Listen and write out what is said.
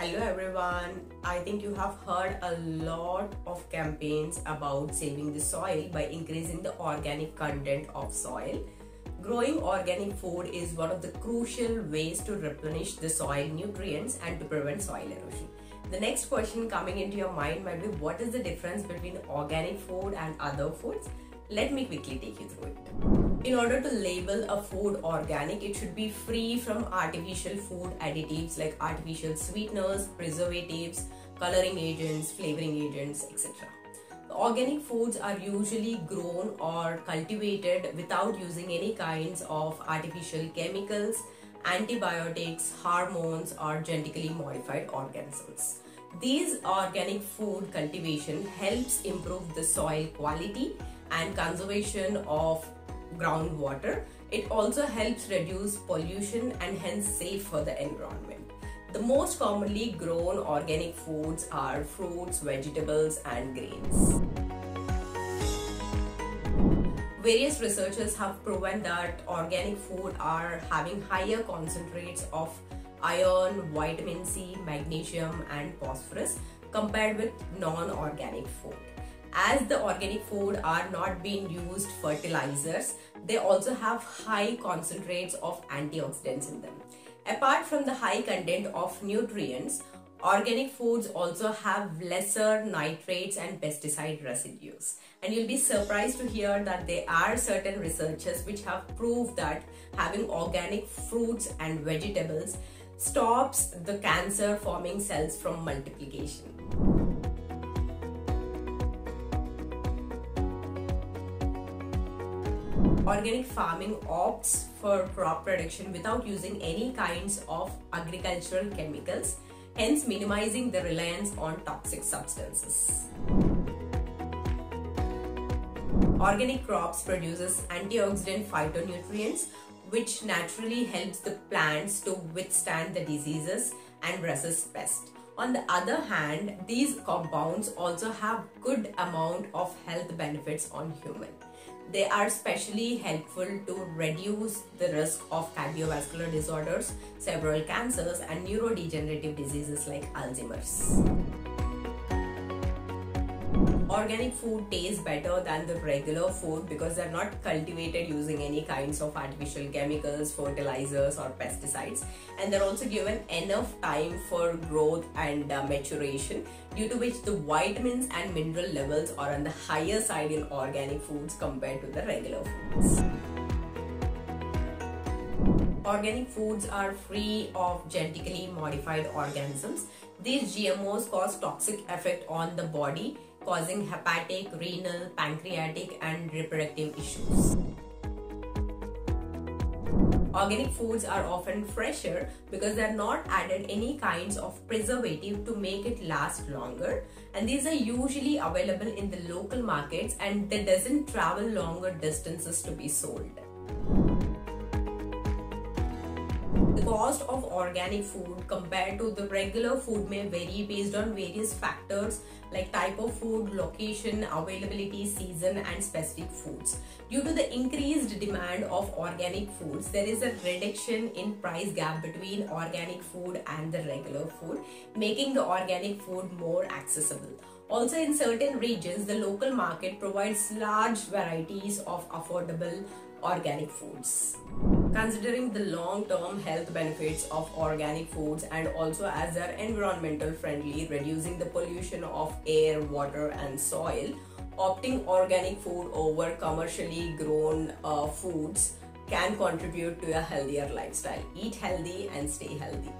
Hello everyone. I think you have heard a lot of campaigns about saving the soil by increasing the organic content of soil. Growing organic food is one of the crucial ways to replenish the soil nutrients and to prevent soil erosion. The next question coming into your mind might be what is the difference between organic food and other foods? Let me quickly take you through it. In order to label a food organic, it should be free from artificial food additives like artificial sweeteners, preservatives, coloring agents, flavoring agents, etc. Organic foods are usually grown or cultivated without using any kinds of artificial chemicals, antibiotics, hormones, or genetically modified organisms. These organic food cultivation helps improve the soil quality and conservation of groundwater. It also helps reduce pollution and hence safe for the environment. The most commonly grown organic foods are fruits, vegetables and grains. Various researchers have proven that organic food are having higher concentrates of iron, vitamin C, magnesium and phosphorus compared with non-organic food as the organic food are not being used fertilizers they also have high concentrates of antioxidants in them. Apart from the high content of nutrients organic foods also have lesser nitrates and pesticide residues. And you'll be surprised to hear that there are certain researchers which have proved that having organic fruits and vegetables stops the cancer forming cells from multiplication Organic farming opts for crop production without using any kinds of agricultural chemicals, hence minimizing the reliance on toxic substances. Organic crops produces antioxidant phytonutrients which naturally helps the plants to withstand the diseases and resist pests. On the other hand, these compounds also have good amount of health benefits on human. They are especially helpful to reduce the risk of cardiovascular disorders, several cancers and neurodegenerative diseases like Alzheimer's. Organic food tastes better than the regular food because they're not cultivated using any kinds of artificial chemicals, fertilizers or pesticides and they're also given enough time for growth and uh, maturation due to which the vitamins and mineral levels are on the higher side in organic foods compared to the regular foods. Organic foods are free of genetically modified organisms. These GMOs cause toxic effect on the body causing hepatic, renal, pancreatic and reproductive issues. Organic foods are often fresher because they are not added any kinds of preservative to make it last longer and these are usually available in the local markets and they doesn't travel longer distances to be sold. Cost of organic food compared to the regular food may vary based on various factors like type of food, location, availability, season and specific foods. Due to the increased demand of organic foods, there is a reduction in price gap between organic food and the regular food, making the organic food more accessible. Also in certain regions, the local market provides large varieties of affordable organic foods. Considering the long-term health benefits of organic foods and also as they're environmental friendly, reducing the pollution of air, water and soil, opting organic food over commercially grown uh, foods can contribute to a healthier lifestyle. Eat healthy and stay healthy.